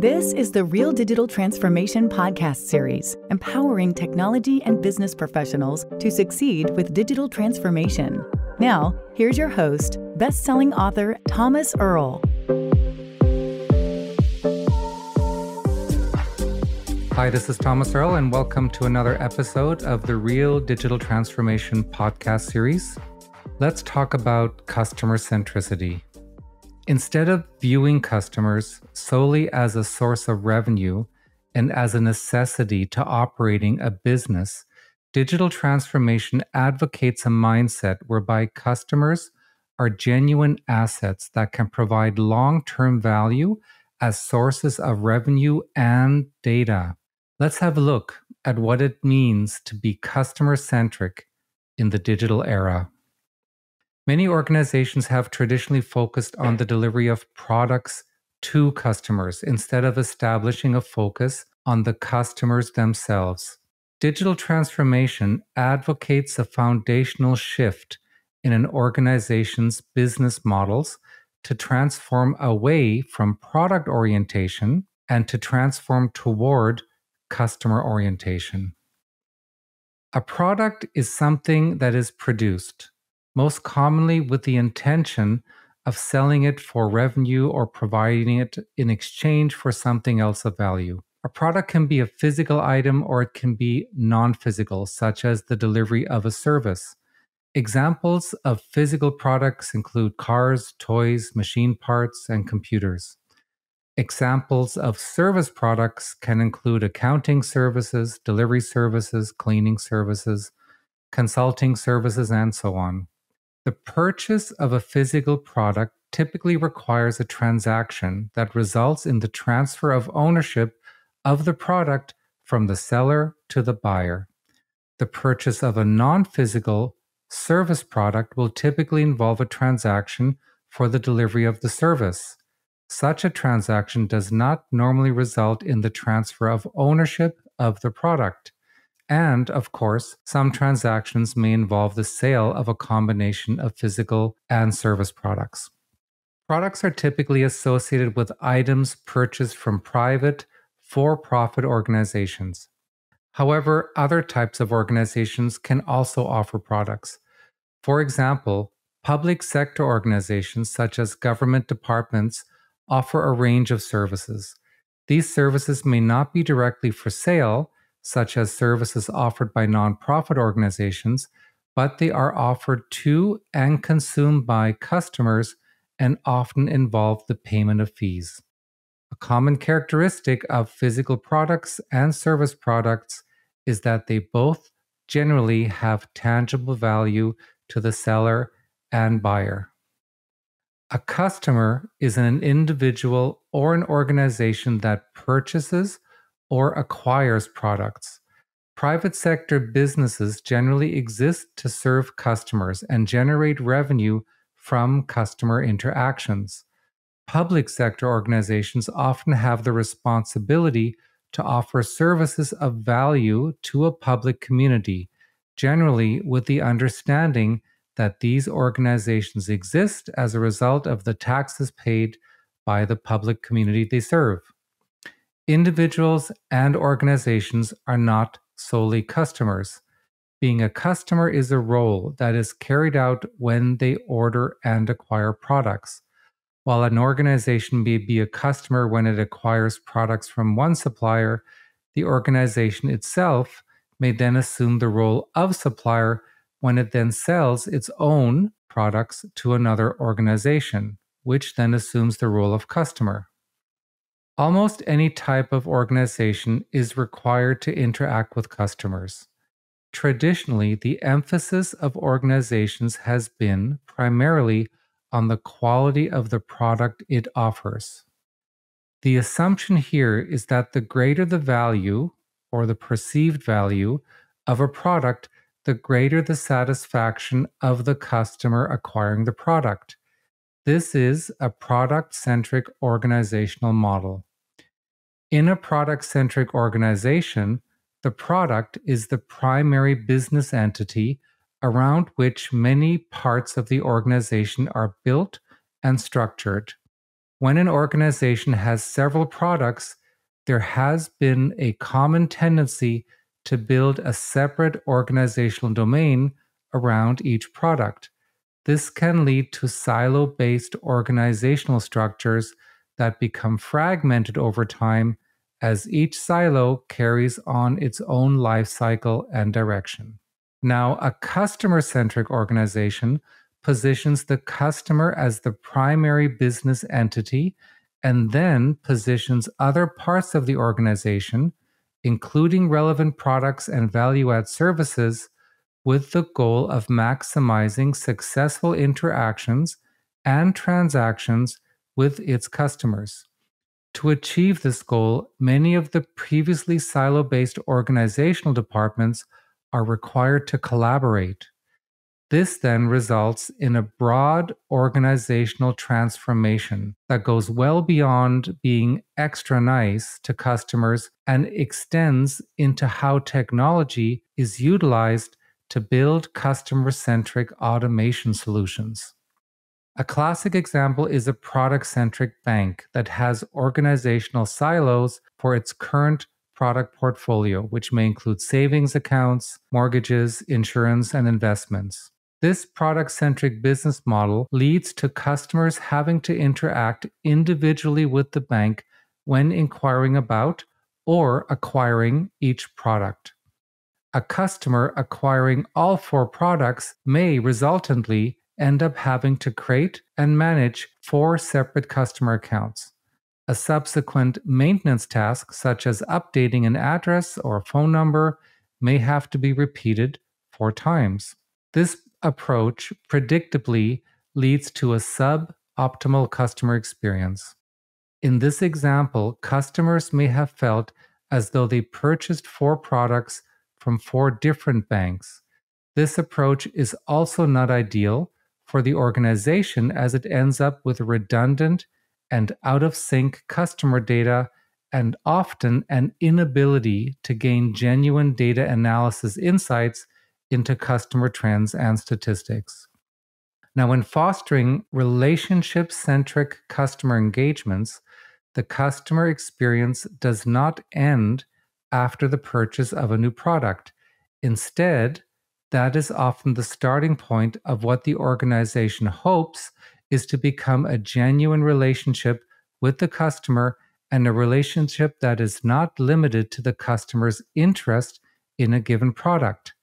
This is the Real Digital Transformation Podcast Series, empowering technology and business professionals to succeed with digital transformation. Now, here's your host, best selling author Thomas Erl. Hi, this is Thomas Erl, and welcome to another episode of the Real Digital Transformation Podcast Series. Let's talk about customer centricity. Instead of viewing customers solely as a source of revenue and as a necessity to operating a business, digital transformation advocates a mindset whereby customers are genuine assets that can provide long term value as sources of revenue and data. Let's have a look at what it means to be customer centric in the digital era. Many organizations have traditionally focused on the delivery of products to customers instead of establishing a focus on the customers themselves. Digital transformation advocates a foundational shift in an organization's business models to transform away from product orientation and to transform toward customer orientation. A product is something that is produced most commonly with the intention of selling it for revenue or providing it in exchange for something else of value. A product can be a physical item or it can be non physical, such as the delivery of a service. Examples of physical products include cars, toys, machine parts, and computers. Examples of service products can include accounting services, delivery services, cleaning services, consulting services, and so on. The purchase of a physical product typically requires a transaction that results in the transfer of ownership of the product from the seller to the buyer. The purchase of a non physical service product will typically involve a transaction for the delivery of the service. Such a transaction does not normally result in the transfer of ownership of the product. And of course, some transactions may involve the sale of a combination of physical and service products. Products are typically associated with items purchased from private, for profit organizations. However, other types of organizations can also offer products. For example, public sector organizations such as government departments offer a range of services. These services may not be directly for sale, such as services offered by nonprofit organizations, but they are offered to and consumed by customers and often involve the payment of fees. A common characteristic of physical products and service products is that they both generally have tangible value to the seller and buyer. A customer is an individual or an organization that purchases or acquires products. Private sector businesses generally exist to serve customers and generate revenue from customer interactions. Public sector organizations often have the responsibility to offer services of value to a public community, generally with the understanding that these organizations exist as a result of the taxes paid by the public community they serve. Individuals and organizations are not solely customers. Being a customer is a role that is carried out when they order and acquire products. While an organization may be a customer when it acquires products from one supplier, the organization itself may then assume the role of supplier when it then sells its own products to another organization, which then assumes the role of customer. Almost any type of organization is required to interact with customers. Traditionally, the emphasis of organizations has been primarily on the quality of the product it offers. The assumption here is that the greater the value or the perceived value of a product, the greater the satisfaction of the customer acquiring the product. This is a product centric organizational model. In a product centric organization, the product is the primary business entity around which many parts of the organization are built and structured. when an organization has several products, there has been a common tendency to build a separate organizational domain around each product. This can lead to silo based organizational structures that become fragmented over time as each silo carries on its own life cycle and direction. Now, a customer centric organization positions the customer as the primary business entity and then positions other parts of the organization, including relevant products and value add services, with the goal of maximizing successful interactions and transactions with its customers. To achieve this goal, many of the previously silo based organizational departments are required to collaborate. This then results in a broad organizational transformation that goes well beyond being extra nice to customers and extends into how technology is utilized to build customer centric automation solutions. A classic example is a product centric bank that has organizational silos for its current product portfolio, which may include savings accounts, mortgages, insurance, and investments. This product centric business model leads to customers having to interact individually with the bank when inquiring about or acquiring each product. A customer acquiring all four products may resultantly end up having to create and manage four separate customer accounts. A subsequent maintenance task, such as updating an address or phone number, may have to be repeated four times. This approach predictably leads to a suboptimal customer experience. In this example, customers may have felt as though they purchased four products from four different banks. This approach is also not ideal for the organization as it ends up with redundant and out of sync customer data and often an inability to gain genuine data analysis insights into customer trends and statistics. Now, when fostering relationship centric customer engagements, the customer experience does not end after the purchase of a new product. Instead, that is often the starting point of what the organization hopes is to become a genuine relationship with the customer and a relationship that is not limited to the customer's interest in a given product.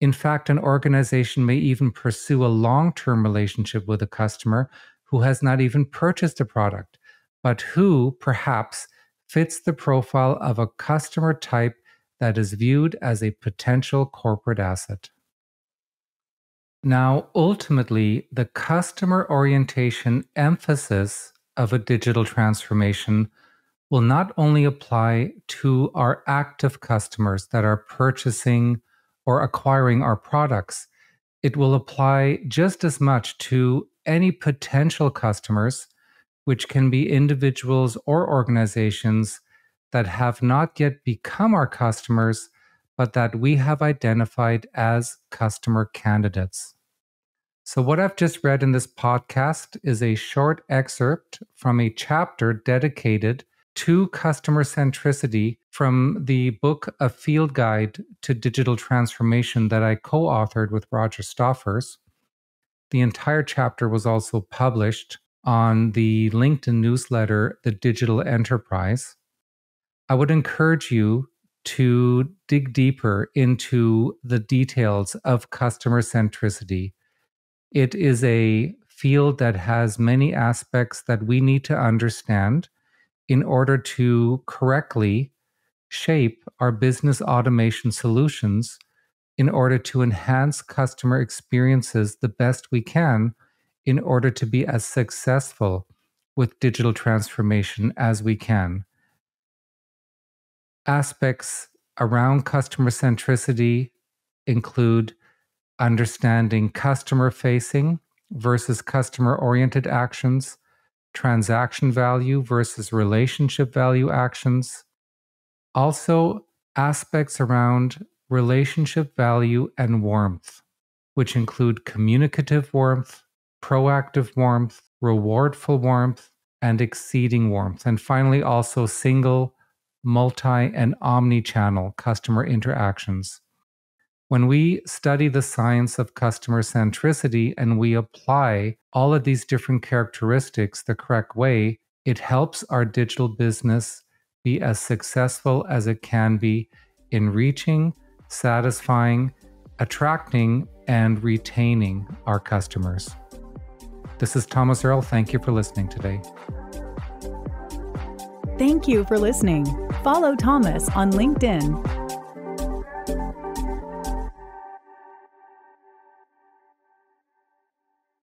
In fact, an organization may even pursue a long term relationship with a customer who has not even purchased a product, but who perhaps fits the profile of a customer type that is viewed as a potential corporate asset. Now, ultimately, the customer orientation emphasis of a digital transformation will not only apply to our active customers that are purchasing or acquiring our products, it will apply just as much to any potential customers, which can be individuals or organizations that have not yet become our customers, but that we have identified as customer candidates. So, what I've just read in this podcast is a short excerpt from a chapter dedicated to customer centricity from the book A Field Guide to Digital Transformation that I co authored with Roger Stoffers. The entire chapter was also published on the LinkedIn newsletter, The Digital Enterprise. I would encourage you to dig deeper into the details of customer centricity. It is a field that has many aspects that we need to understand in order to correctly shape our business automation solutions in order to enhance customer experiences the best we can in order to be as successful with digital transformation as we can. Aspects around customer centricity include understanding customer facing versus customer oriented actions transaction value versus relationship value actions. Also, aspects around relationship value and warmth, which include communicative warmth, proactive warmth, rewardful warmth, and exceeding warmth. And finally, also single, multi, and omni channel customer interactions. When we study the science of customer centricity and we apply all of these different characteristics the correct way, it helps our digital business be as successful as it can be in reaching, satisfying, attracting, and retaining our customers. This is Thomas Erl. Thank you for listening today. Thank you for listening. Follow Thomas on LinkedIn